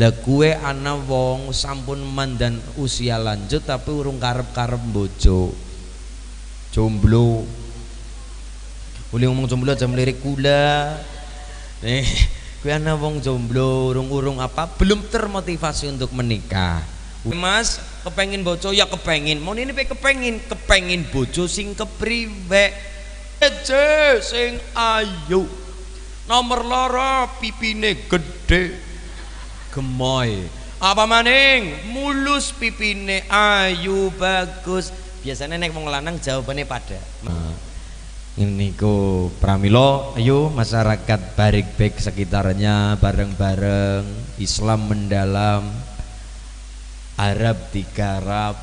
lah kue ana wong sampun mandan usia lanjut tapi urung karep-karep bojo jomblo. Boleh ngomong jomblo aja melirik kula. Nih kue ana wong jomblo urung-urung apa belum termotivasi untuk menikah. Mas kepengin bojo ya kepengin. Mau ini pe kepengin. Kepengin bojo sing kepriwe aja sing ayu. Nomor loro pipine gede gemoy. Apa maning? Mulus pipine ayu bagus. Biasanya nek wong lanang jawabannya pada nah, ini ku pramilo ayo masyarakat barik baik sekitarnya bareng-bareng. Islam mendalam. Arab digarap.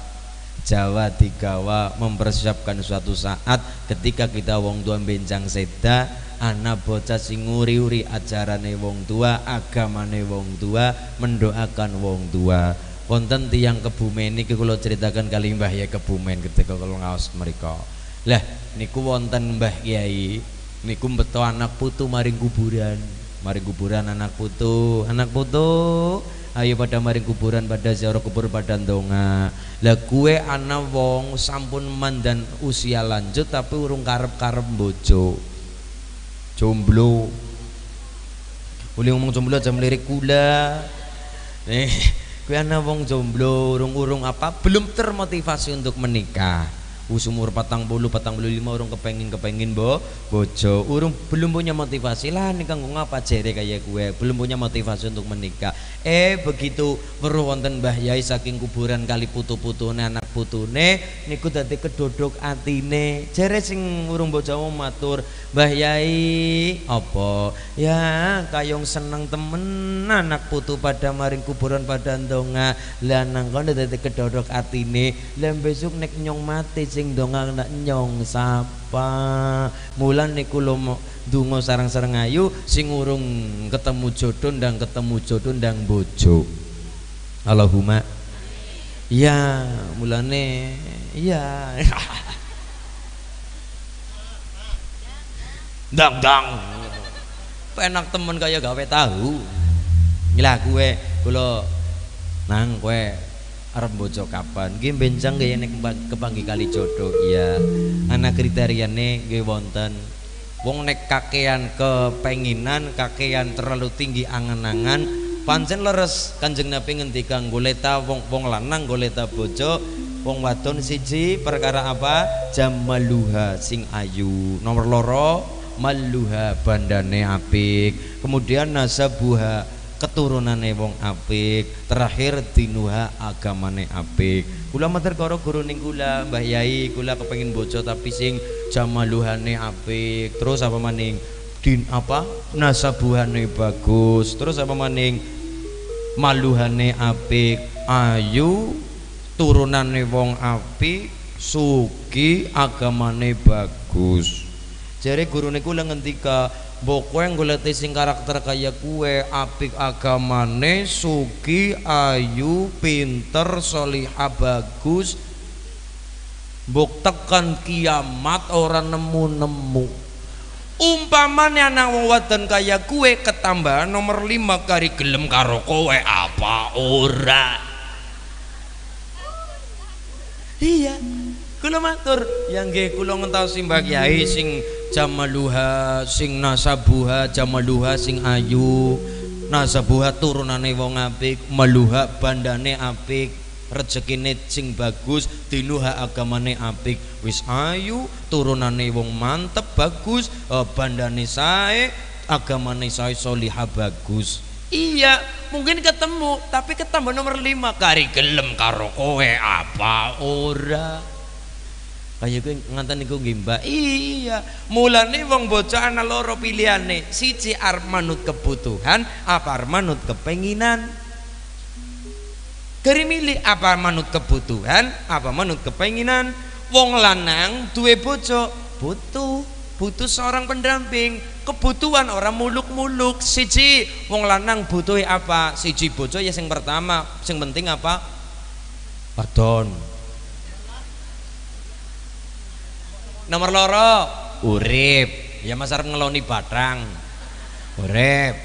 Jawa digawa mempersiapkan suatu saat ketika kita wong tua bencang seda anak bocah sing nguri-uri ajarane wong tua agamane wong tua mendoakan wong tua. Wonten tiang kebumen niki kula ceritakan kali Mbah ya kebumen ketika kula ngaos mereka. Lah niku wonten Mbah Kiai niku beto anak putu maring kuburan. Maring kuburan anak putu anak putu ayo pada maring kuburan pada ziarah kubur pada donga lah kue anak wong sampun mandan usia lanjut tapi urung karep-karep bojo jomblo. Boleh ngomong jomblo aja melirik kula. Nih kue anak wong jomblo urung-urung apa belum termotivasi untuk menikah umur patang bulu patang bulu lima urung kepengin kepengin bo bojo. Urung belum punya motivasi. Lah nih kanggo ngapa jere kayak gue belum punya motivasi untuk menikah. Eh begitu weruh wonten Mbah Yai saking kuburan kali putu-putune anak putune niku dadi kedodok atine. Jere sing urung bojo matur Mbah Yai apa? Ya kayong seneng temen anak putu pada maring kuburan pada ndonga. Lah nang kono dadi kedodok atine. Lah besok nek nyong mati sing donga nak nyong sapa. Mulan niku lo dungo sarang-sarang ayu sing urung ketemu jodoh ndang ketemu jodoh ndang bojo. Allahumma. Ya mulane. Ya dang dang. Enak temen kayak gawe tahu. Gila gue kulo nang gue arep bojo kapan? Nggih benjang nggih nek kepanggi kali jodoh. Iya. Anak kriteriane nggih wonten. Wong nek kakean kepenginan kakean terlalu tinggi angan-angan pancen leres. Kanjeng nabi ngendikan goleta wong wong lanang goleta bojo wong wadon siji perkara apa? Jamaluha sing ayu. Nomor loro maluha bandane apik. Kemudian nasabuha keturunane wong apik terakhir dinuha agamane apik. Kula matur karo guru ning kula Mbah Yai. Kula kepengin bojo tapi sing jamaluhane apik. Terus apa maning? Din apa? Nasabuhane bagus. Terus apa maning? Maluhane apik. Ayu turunane wong apik suki agamane bagus. Jare guru niku ngendika mbok kowe goleti sing karakter kaya kue apik agamane suki ayu pinter solihah bagus. Mbok tekan kiamat orang nemu-nemu. Umpamane anak wong wadon kaya kue ketambahan nomor lima kari gelem karo kowe apa ora? Iya kula matur. Yang nggih kula ngentaosi Mbah Kyai sing jamaluha sing nasabuha jamaluha sing ayu. Nasabuha turunane wong apik maluha bandane apik rezekine sing bagus dinuha agamane apik. Wis ayu turunane wong mantep bagus eh, bandane sae agamane sae solihah bagus. Iya mungkin ketemu tapi ketemu nomor lima. Kari gelem karo kowe apa ora Kaya gue nganten niku gimba. Iya, mulane wong bocah ana loro pilihane. Siji arep manut kebutuhan, apa arep manut kepenginan. Keri milih apa manut kebutuhan, apa manut kepenginan. Wong lanang duwe bojo, butuh butuh seorang pendamping kebutuhan orang muluk-muluk siji wong lanang butuh apa siji bojo ya yang pertama yang penting apa pardon nomor loro. Urip. Ya mas arep ngeloni batang urip.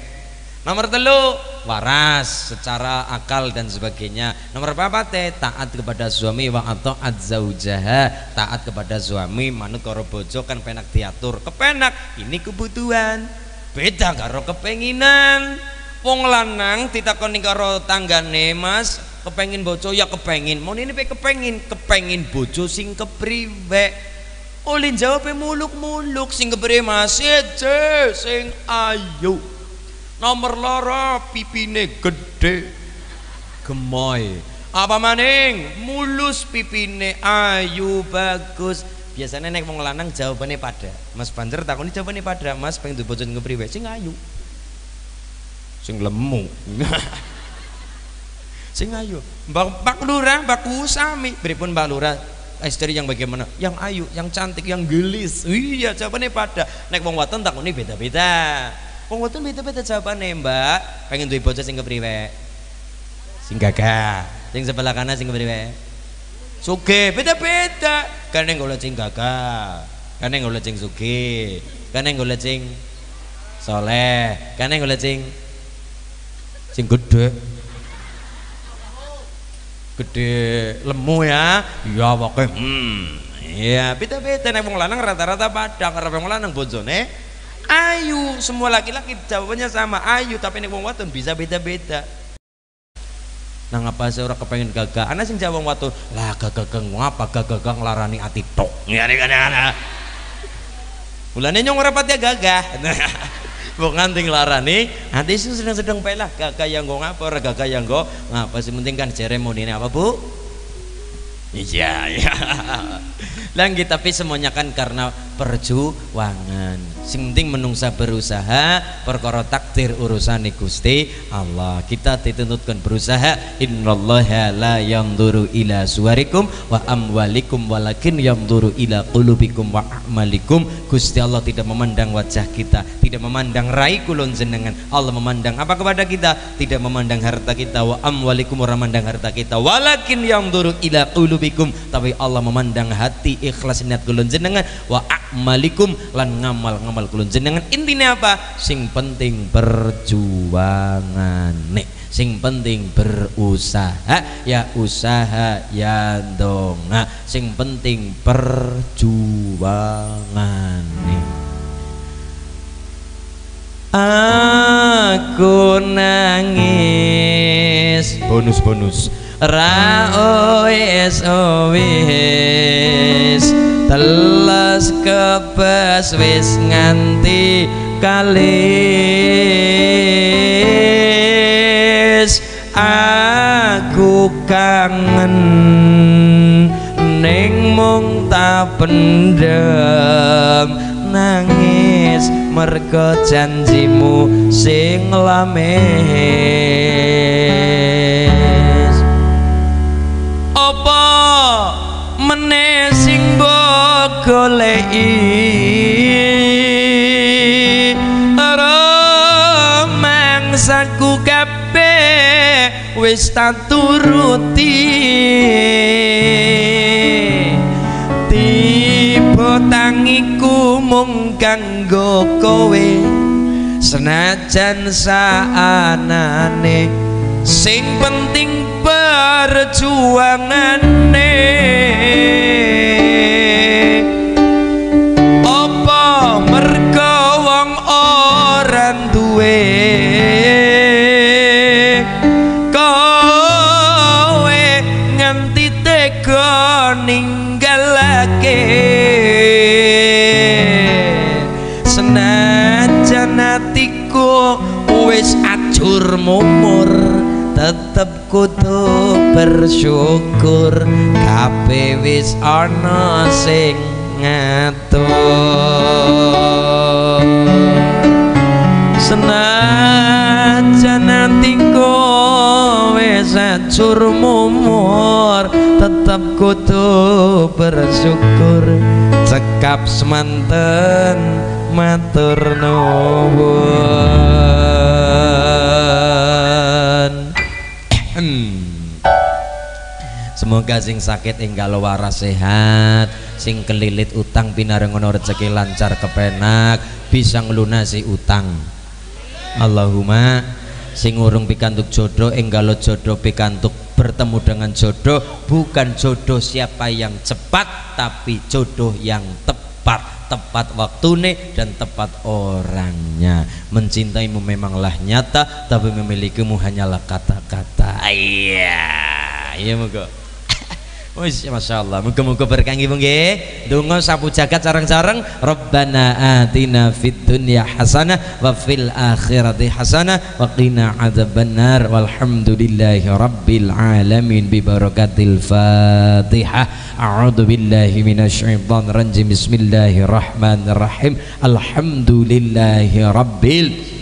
Nomor telu. Waras secara akal dan sebagainya. Nomor berapa teh? Taat kepada suami wa atau zaujaha. Taat kepada suami manut karo bojo kan penak diatur. Kepenak ini kebutuhan. Beda karo kepenginan wong lanang ditakoni karo tanggane mas. Kepengin bojo ya kepengin. Mau ini pe kepengin. Kepengin bojo sing kepriwe oleh jawab muluk-muluk sing kepriwe mas sing ayu. Nomor loro pipine gede gemoy. Apa maning? Mulus pipine ayu bagus. Biasanya nek wong lanang jawabannya pada Mas Banjer takoni jawabannya pada Mas pengen duwe bojo kepriwe sing ayu. Sing lemu. Sing ayu. Mbak Pak Lurah Mbak Usami beripun Mbak Lurah istri yang bagaimana yang ayu yang cantik yang gelis iya jawabannya pada nek wong waton takoni beda-beda Wong wadon beda-beda jawabane, Mbak. Pengen duwe bocah sing kepriwe? Sing gagah. Sing sebelah kanan sing kepriwe? Suge, beda-beda. Yang golek sing gagah. Yang golek sing suge. Kan yang golek sing soleh. Yang golek sing sing gede. Gede lemu ya. Iya pokoknya hmm. Iya, beda-beda nek wong lanang rata-rata padang, karena wong lanang bojone ayu. Semua laki-laki jawabannya sama ayu. Tapi nih wong wadon bisa beda-beda. Nah ngapa sih orang kepengen gagah? Anak sing jawab watu lah gagah ngapa gagah ngelarani ati tok. Ya nih kan anak Mulane nyong rapat ya gagah. Bok nganti nglarani, nanti sedang-sedang pelah gagah yang go ngapa gagah yang go ngapa sih penting kan seremoni apa, Bu? Iya, iya. Lagi tapi semuanya kan karena perjuangan. Sing penting menungsa berusaha, perkara takdir urusan Gusti Allah. Kita dituntutkan berusaha. Innallaha la yanzuru ila suwarikum wa amwalikum walakin yanzuru ila qulubikum wa a'malikum. Gusti Allah tidak memandang wajah kita, tidak memandang rai kulon jenengan. Allah memandang apa kepada kita? Tidak memandang harta kita wa amwalikum ora memandang harta kita. Walakin yanzuru ila qulubikum, tapi Allah memandang hati ikhlas niat kulun jenengan wa akmalikum lan ngamal-ngamal kulun jenengan intinya apa? Sing penting perjuangan nek sing penting berusaha ya usaha ya donga sing penting perjuangan nih aku nangis. Bonus bonus. Ra wis wis telas kebas wis nganti kalis. Aku kangen ning mung tak pendem. Nangis mergo janjimu sing lamis romangsaku kabeh wis tak turuti. Tiba tangiku mung kanggo kowe senajan saanane. Sing penting perjuangane senajan atiku wis acur mumur tetep kudu bersyukur. Kabeh wis ana sing ngatur. Senajan nanti kowe sacur mumur tetep kudu bersyukur cekap semanten matur nuwun Semoga sing sakit enggal waras sehat, sing kelilit utang pinarengono rezeki lancar kepenak, bisa ngelunasi utang. Allahumma sing urung pikantuk jodoh enggalo jodoh pikantuk bertemu dengan jodoh bukan jodoh siapa yang cepat tapi jodoh yang tepat. Tepat waktunya dan tepat orangnya. Mencintaimu memanglah nyata tapi memilikimu hanyalah kata-kata. Iya iya moga Wis masyaallah. Muga-muga berkah nggih nggih. Donga sapu jagat sareng-sareng. Rabbana atina fid dunya hasanah wa fil akhirati hasanah wa qina adzabannar. Walhamdulillahi rabbil alamin bi barakatil Fatihah. A'udzu billahi minasyaitonir rajim. Bismillahirrahmanirrahim. Alhamdulillahi rabbil